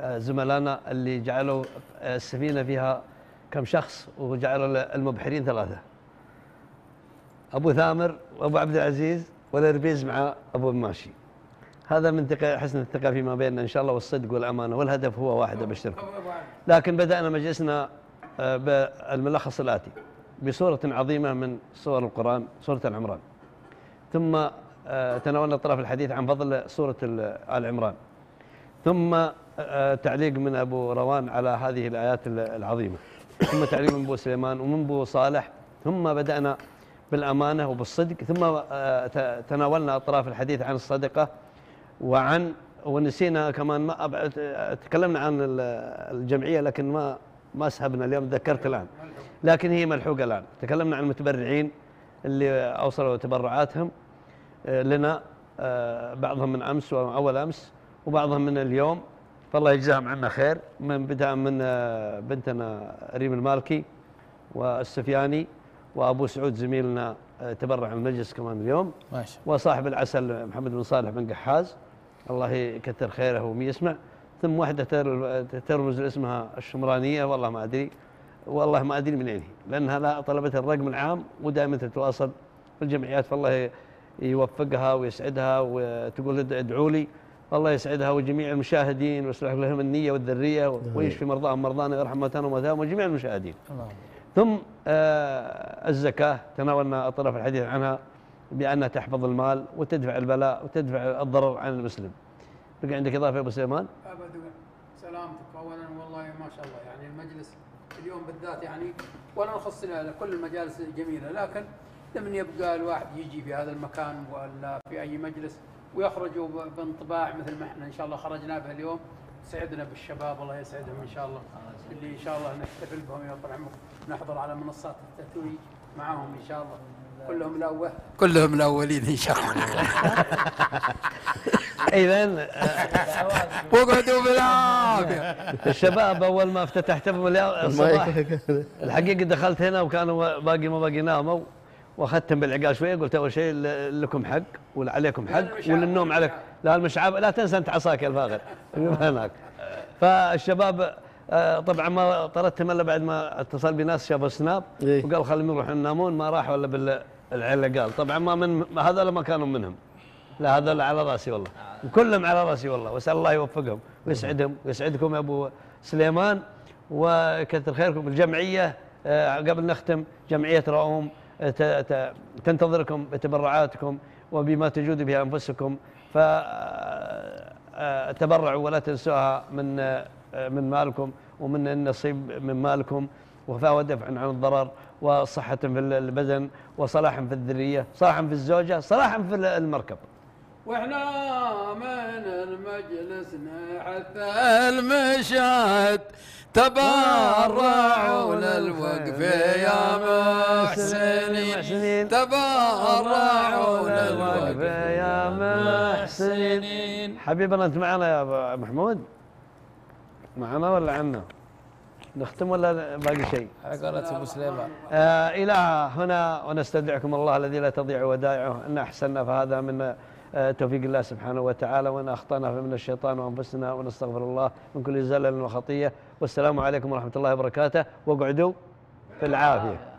آه، زملائنا اللي جعلوا آه، السفينة فيها كم شخص وجعلوا المبحرين ثلاثة. أبو ثامر وأبو عبد العزيز والإربيز مع أبو ماشي هذا من حسن الثقة فيما بيننا إن شاء الله والصدق والأمانة والهدف هو واحد أبشركم. لكن بدأنا مجلسنا آه، بالملخص الآتي بصورة عظيمة من صور القرآن سورة العمران. ثم آه، تناولنا طرف الحديث عن فضل سورة آل عمران. ثم آه، تعليق من أبو روان على هذه الآيات العظيمة. ثم تعليم من ابو سليمان ومن ابو صالح ثم بدأنا بالأمانة وبالصدق ثم آه، تناولنا أطراف الحديث عن الصدقة وعن ونسينا كمان ما أبعد تكلمنا عن ال- الجمعية لكن ما ما سحبنا اليوم ذكرت الآن. لكن هي ملحوقة الآن. تكلمنا عن المتبرعين اللي أوصلوا تبرعاتهم آه، لنا آه، بعضهم من أمس وأول أمس وبعضهم من اليوم. فالله يجزاهم عنا خير. من بدءا من آه، بنتنا ريم المالكي والسفياني وأبو سعود زميلنا آه، تبرع المجلس كمان اليوم. ما شاء وصاحب العسل محمد بن صالح بن قحاز. الله يكثر خيره ومي يسمع ثم واحدة تر- ترمز لاسمها الشمرانية. والله ما أدري والله ما أدري من هي لأنها لا طلبت الرقم العام ودائما تتواصل في الجمعيات. فالله يوفقها ويسعدها وتقول اد- ادعوا لي. الله يسعدها وجميع المشاهدين ويصلح لهم النية والذرية ويشفي مرضاهم مرضانا ويرحم موتانا وموتاهم وجميع المشاهدين. الله ثم آه، الزكاة تناولنا أطراف الحديث عنها بأنها تحفظ المال وتدفع البلاء وتدفع الضرر عن المسلم. بقى عندك إضافة يا أبو سليمان؟ أبدا. سلامتك اولا والله ما شاء الله. يعني المجلس اليوم بالذات يعني ولا نخص كل المجالس جميله لكن لمن يبقى الواحد يجي في هذا المكان ولا في أي مجلس ويخرجوا بانطباع مثل ما إحنا إن شاء الله خرجنا به اليوم. سعدنا بالشباب الله يسعدهم إن شاء الله. اللي إن شاء الله نحتفل بهم يا طال عمرك نحضر على منصات التتويج معاهم إن شاء الله. كلهم الأول. كلهم الأولين إن شاء الله. إذا وقعدوا بالعافية. الشباب أول ما اليوم الصباح الحقيقة دخلت هنا وكانوا باقي ما باقي ناموا واخذتهم بالعقال شوية قلت أول شيء لكم حق وعليكم حق وللنوم عليك. لا المشعاب لا تنسى أنت عصاك يا الفاخر. هناك. فالشباب آه، طبعا ما طردتهم إلا بعد ما اتصل بناس شافوا سناب إيه. وقال خليهم يروحوا ينامون ما راحوا الا بالعله قال. طبعا ما من هذول ما كانوا منهم. لا هذول على رأسي والله. وكلهم على رأسي والله. واسال الله يوفقهم ويسعدهم ويسعدكم يا أبو سليمان. وكثر خيركم. الجمعية آه، قبل نختم جمعية رؤوم. تنتظركم بتبرعاتكم وبما تجود به أنفسكم. ف آه، تبرعوا ولا تنسوها من آه، من مالكم ومن النصيب من مالكم. وفهو دفع عن الضرر وصحة في البدن وصلاح في الذرية صلاحا في الزوجة صلاحا في المركب. وإحنا من المجلس نحث المشاهد. تبرعوا للوقف يا محسنين. تبرعوا للوقف يا محسنين. حبيبنا انت معنا يا أبو محمود؟ معنا ولا عنا؟ نختم ولا باقي شيء؟ على قولة أبو سليمان. آه إلى هنا ونستودعكم الله الذي لا تضيع ودائعه. إن أحسنا فهذا من توفيق الله سبحانه وتعالى. وإن أخطأنا فمن الشيطان وأنفسنا ونستغفر الله من كل زلل وخطية والسلام عليكم ورحمة الله وبركاته. واقعدوا في العافية.